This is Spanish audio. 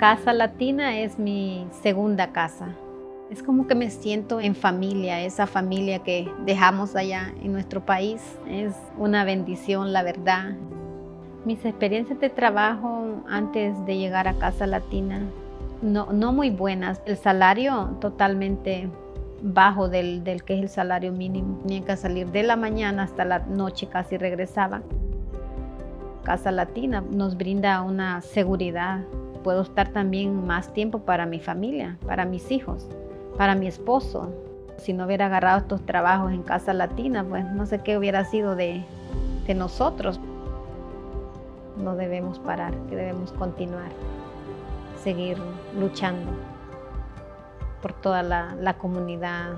Casa Latina es mi segunda casa. Es como que me siento en familia, esa familia que dejamos allá en nuestro país. Es una bendición, la verdad. Mis experiencias de trabajo antes de llegar a Casa Latina, no, no muy buenas. El salario totalmente bajo del, del, que es el salario mínimo. Tenía que salir de la mañana hasta la noche, casi regresaba. Casa Latina nos brinda una seguridad. Puedo estar también más tiempo para mi familia, para mis hijos para mi esposo. Si no hubiera agarrado estos trabajos en Casa Latina, pues no sé qué hubiera sido de, nosotros. No debemos parar, que debemos continuar, seguir luchando por toda la comunidad.